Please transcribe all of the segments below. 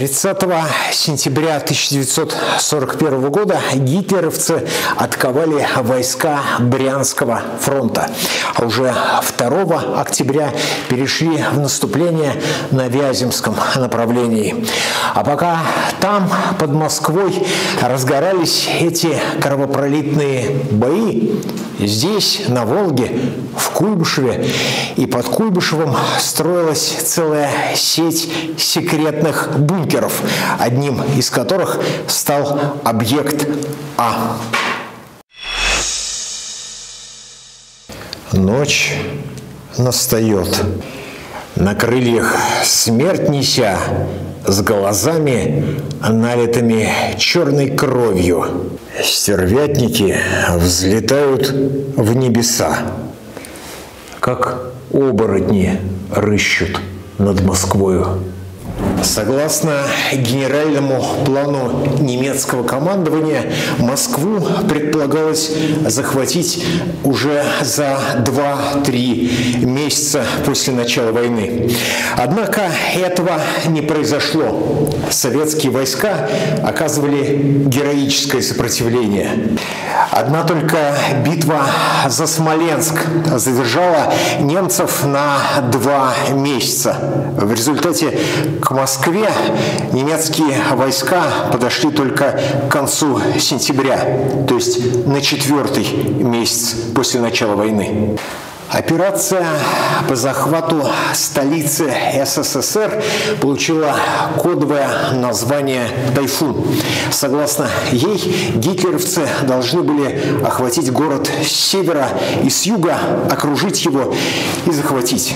30 сентября 1941 года гитлеровцы отковали войска Брянского фронта, а уже 2 октября перешли в наступление на Вяземском направлении. А пока там, под Москвой, разгорались эти кровопролитные бои, здесь, на Волге, в Куйбышеве. И под Куйбышевым строилась целая сеть секретных бункеров бункеров, одним из которых стал объект А. Ночь настает. На крыльях смерть неся, с глазами, налитыми черной кровью. Стервятники взлетают в небеса, как оборотни рыщут над Москвою. Согласно генеральному плану немецкого командования, Москву предполагалось захватить уже за 2-3 месяца после начала войны. Однако этого не произошло. Советские войска оказывали героическое сопротивление. Одна только битва за Смоленск задержала немцев на два месяца. В результате к Москве немецкие войска подошли только к концу сентября, то есть на четвертый месяц после начала войны. Операция по захвату столицы СССР получила кодовое название «Тайфун». Согласно ей, гитлеровцы должны были охватить город с севера и с юга, окружить его и захватить.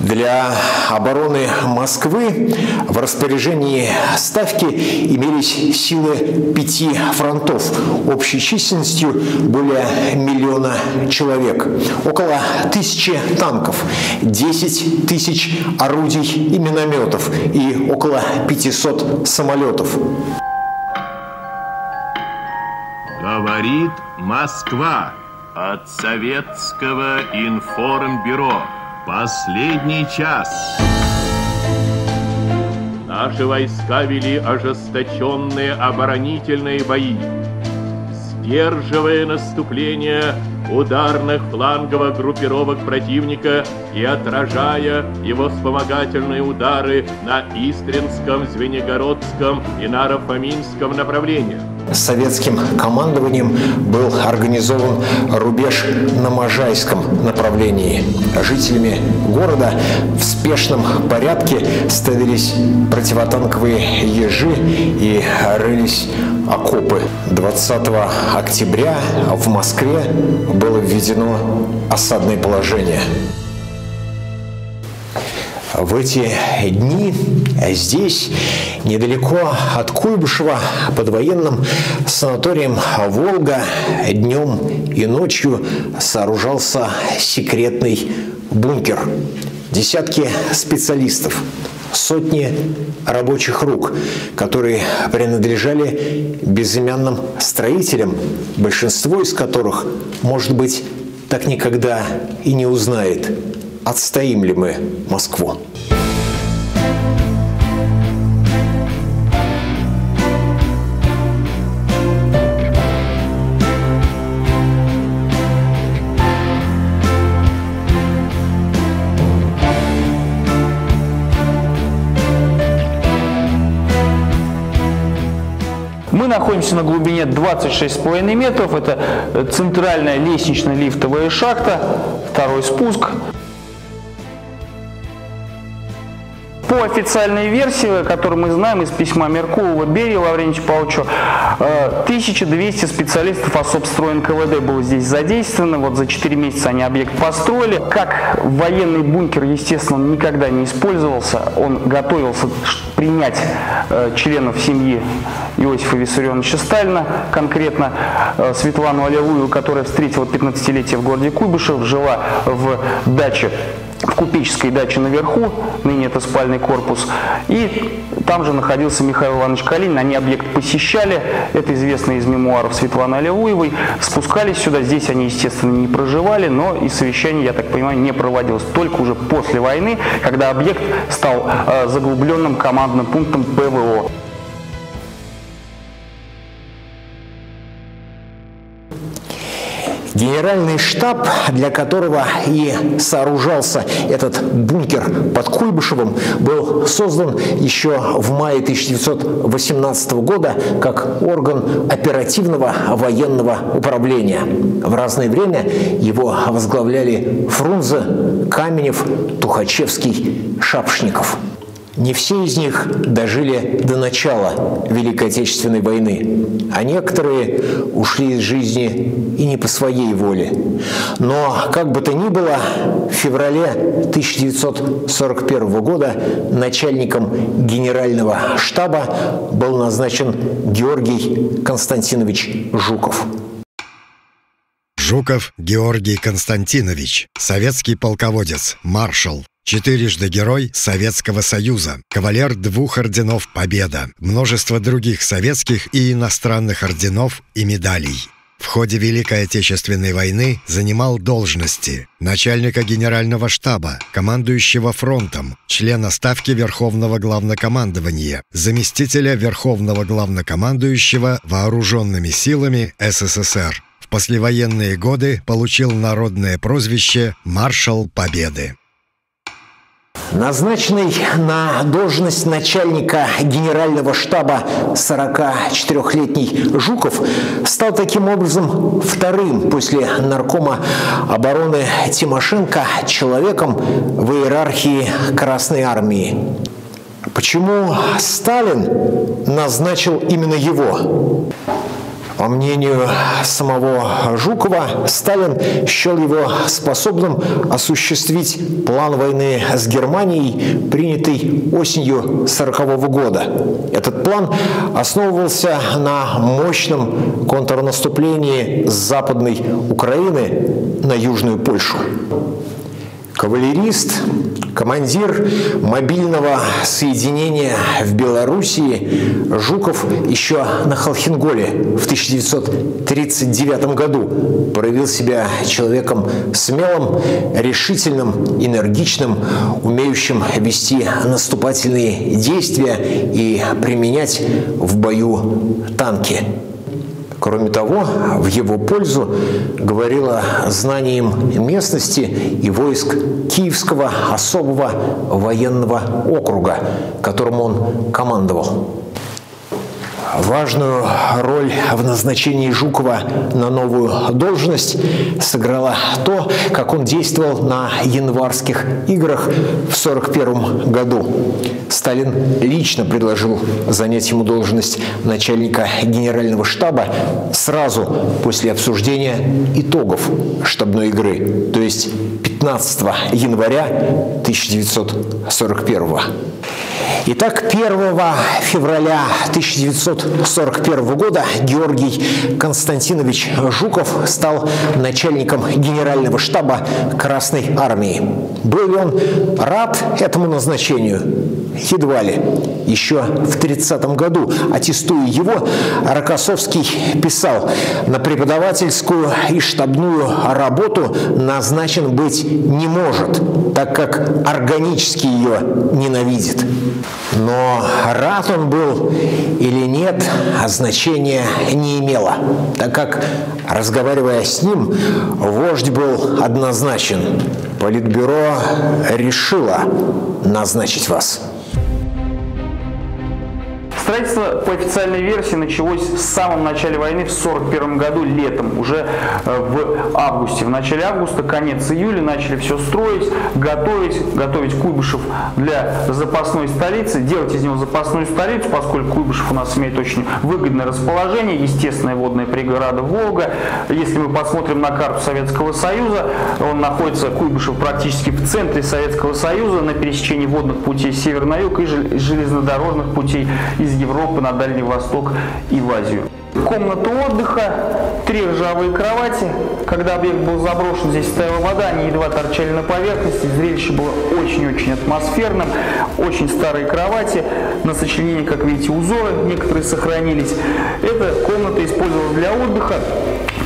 Для обороны Москвы в распоряжении Ставки имелись силы пяти фронтов общей численностью более миллиона человек, около тысячи танков, 10 тысяч орудий и минометов и около 500 самолетов. Говорит Москва от Советского информбюро. Последний час. Наши войска вели ожесточенные оборонительные бои, сдерживая наступление ударных фланговых группировок противника и отражая его вспомогательные удары на Истринском, Звенигородском и Нарофоминском направлениях советским командованием был организован рубеж на Можайском направлении. Жителями города в спешном порядке ставились противотанковые ежи и рылись окопы. 20 октября в Москве было введено осадное положение. В эти дни здесь, недалеко от Куйбышева, под военным санаторием «Волга», днем и ночью сооружался секретный бункер. Десятки специалистов, сотни рабочих рук, которые принадлежали безымянным строителям, большинство из которых, может быть, так никогда и не узнает, отстоим ли мы Москву. Мы находимся на глубине 26,5 метров. Это центральная лестничная лифтовая шахта, второй спуск. По официальной версии, которую мы знаем из письма Меркулова Берия Лаврентия Павловича, 1200 специалистов особстроя НКВД было здесь задействовано. Вот за 4 месяца они объект построили. Как военный бункер, естественно, никогда не использовался. Он готовился принять э, членов семьи Иосифа Виссарионовича Сталина, конкретно э, Светлану Аллилуеву, которая встретила 15-летие в городе Куйбышев, жила в даче в купеческой даче наверху, ныне это спальный корпус, и там же находился Михаил Иванович Калинин, они объект посещали, это известно из мемуаров Светланы Алевуевой, спускались сюда, здесь они, естественно, не проживали, но и совещание, я так понимаю, не проводилось, только уже после войны, когда объект стал э, заглубленным командным пунктом ПВО. Генеральный штаб, для которого и сооружался этот бункер под Куйбышевым, был создан еще в мае 1918 года как орган оперативного военного управления. В разное время его возглавляли Фрунзе, Каменев, Тухачевский, Шапшников. Не все из них дожили до начала Великой Отечественной войны, а некоторые ушли из жизни и не по своей воле. Но, как бы то ни было, в феврале 1941 года начальником генерального штаба был назначен Георгий Константинович Жуков. Жуков Георгий Константинович, советский полководец, маршал, Четырежды герой Советского Союза, кавалер двух орденов Победа, множество других советских и иностранных орденов и медалей. В ходе Великой Отечественной войны занимал должности начальника генерального штаба, командующего фронтом, члена Ставки Верховного Главнокомандования, заместителя Верховного Главнокомандующего Вооруженными силами СССР. В послевоенные годы получил народное прозвище «Маршал Победы». Назначенный на должность начальника генерального штаба 44-летний Жуков стал таким образом вторым после наркома обороны Тимошенко человеком в иерархии Красной Армии. Почему Сталин назначил именно его? По мнению самого Жукова, Сталин счел его способным осуществить план войны с Германией, принятый осенью 1940 года. Этот план основывался на мощном контрнаступлении с Западной Украины на Южную Польшу. Кавалерист, командир мобильного соединения в Белоруссии Жуков еще на Холхенголе в 1939 году проявил себя человеком смелым, решительным, энергичным, умеющим вести наступательные действия и применять в бою танки. Кроме того, в его пользу говорило знанием местности и войск Киевского особого военного округа, которым он командовал. Важную роль в назначении Жукова на новую должность сыграло то, как он действовал на январских играх в 1941 году. Сталин лично предложил занять ему должность начальника генерального штаба сразу после обсуждения итогов штабной игры, то есть 15 января 1941 года. Итак, 1 февраля 1941 года Георгий Константинович Жуков стал начальником генерального штаба Красной Армии. Был ли он рад этому назначению? Едва ли. Еще в 30 году, аттестуя его, Рокоссовский писал, на преподавательскую и штабную работу назначен быть не может, так как органически ее ненавидит. Но рад он был или нет, а значения не имело, так как, разговаривая с ним, вождь был однозначен. Политбюро решило назначить вас. Строительство по официальной версии началось в самом начале войны в 1941 году, летом, уже э, в августе. В начале августа, конец июля начали все строить, готовить, готовить Куйбышев для запасной столицы, делать из него запасную столицу, поскольку Куйбышев у нас имеет очень выгодное расположение, естественная водная преграда Волга. Если мы посмотрим на карту Советского Союза, он находится, Куйбышев, практически в центре Советского Союза, на пересечении водных путей север на юг и железнодорожных путей из Европы на Дальний Восток и в Азию. Комната отдыха, три ржавые кровати. Когда объект был заброшен, здесь стояла вода, они едва торчали на поверхности. Зрелище было очень-очень атмосферным. Очень старые кровати. На сочленении, как видите, узоры некоторые сохранились. Эта комната использовалась для отдыха.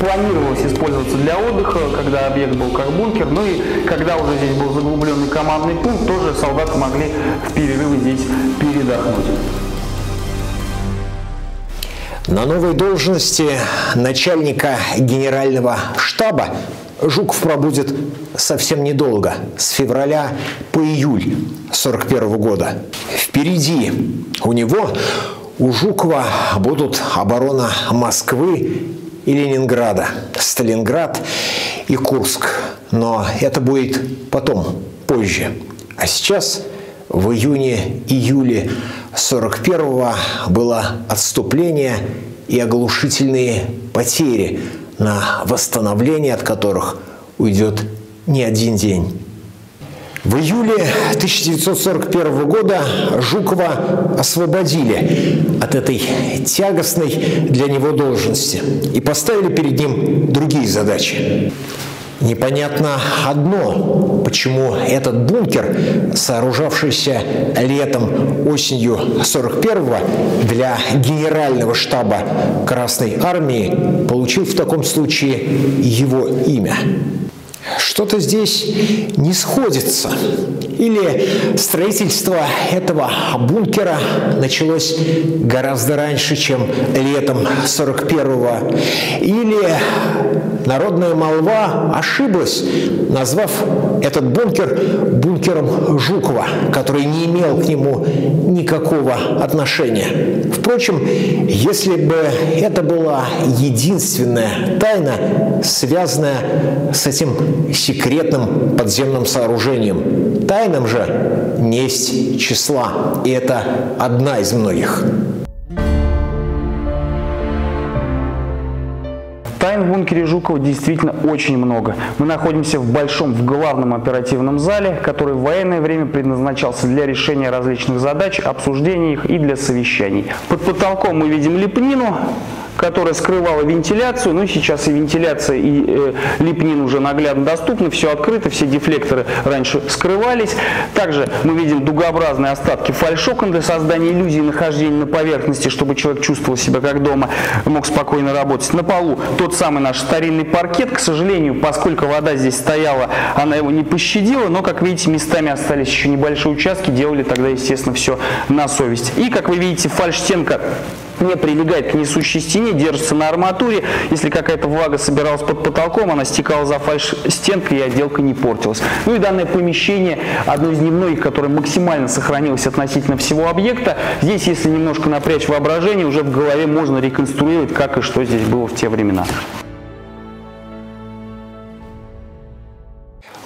Планировалось использоваться для отдыха, когда объект был как бункер. Ну и когда уже здесь был заглубленный командный пункт, тоже солдаты могли в перерывы здесь передохнуть. На новой должности начальника генерального штаба Жуков пробудет совсем недолго, с февраля по июль 1941 года. Впереди у него, у Жукова, будут оборона Москвы и Ленинграда, Сталинград и Курск. Но это будет потом, позже. А сейчас в июне-июле 41-го было отступление и оглушительные потери, на восстановление от которых уйдет не один день. В июле 1941 года Жукова освободили от этой тягостной для него должности и поставили перед ним другие задачи. Непонятно одно, почему этот бункер, сооружавшийся летом, осенью 41-го для генерального штаба Красной Армии, получил в таком случае его имя. Что-то здесь не сходится. Или строительство этого бункера началось гораздо раньше, чем летом 41-го. Или народная молва ошиблась, назвав этот бункер бункером Жукова, который не имел к нему никакого отношения. Впрочем, если бы это была единственная тайна, связанная с этим секретным подземным сооружением, тайным же несть числа, и это одна из многих. Тайн в бункере Жукова действительно очень много. Мы находимся в большом, в главном оперативном зале, который в военное время предназначался для решения различных задач, обсуждения их и для совещаний. Под потолком мы видим лепнину, которая скрывала вентиляцию. Ну, сейчас и вентиляция, и э, липнин уже наглядно доступны, все открыто, все дефлекторы раньше скрывались. Также мы видим дугообразные остатки фальшокон для создания иллюзии нахождения на поверхности, чтобы человек чувствовал себя как дома, мог спокойно работать. На полу тот самый наш старинный паркет, к сожалению, поскольку вода здесь стояла, она его не пощадила, но, как видите, местами остались еще небольшие участки, делали тогда, естественно, все на совесть. И, как вы видите, фальш-стенка не прилегает к несущей стене, держится на арматуре. Если какая-то влага собиралась под потолком, она стекала за фальш-стенкой и отделка не портилась. Ну и данное помещение, одно из немногих, которое максимально сохранилось относительно всего объекта. Здесь, если немножко напрячь воображение, уже в голове можно реконструировать, как и что здесь было в те времена.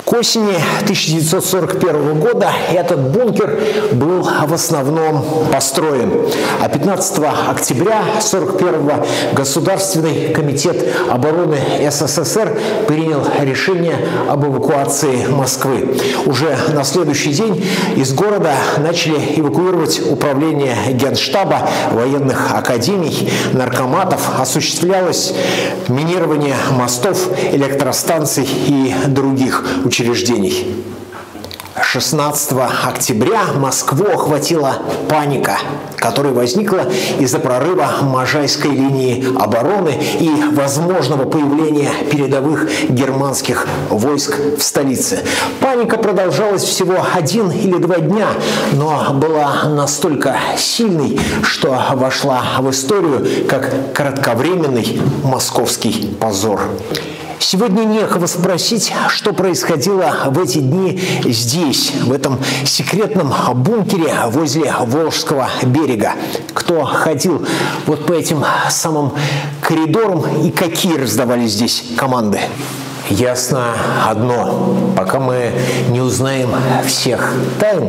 К осени 1941 года этот бункер был в основном построен. А 15 октября 1941 Государственный комитет обороны СССР принял решение об эвакуации Москвы. Уже на следующий день из города начали эвакуировать управление Генштаба, военных академий, наркоматов. Осуществлялось минирование мостов, электростанций и других учреждений учреждений. 16 октября Москву охватила паника, которая возникла из-за прорыва Можайской линии обороны и возможного появления передовых германских войск в столице. Паника продолжалась всего один или два дня, но была настолько сильной, что вошла в историю как кратковременный московский позор. Сегодня некого спросить, что происходило в эти дни здесь, в этом секретном бункере возле Волжского берега. Кто ходил вот по этим самым коридорам и какие раздавались здесь команды. Ясно одно. Пока мы не узнаем всех тайн,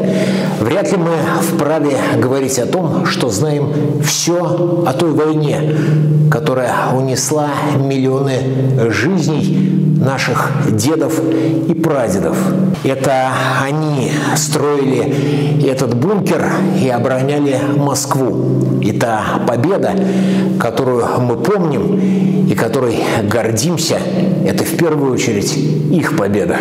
вряд ли мы вправе говорить о том, что знаем все о той войне, которая унесла миллионы жизней наших дедов и прадедов. Это они строили этот бункер и обороняли Москву. И та победа, которую мы помним и которой гордимся, это в первую очередь их победа.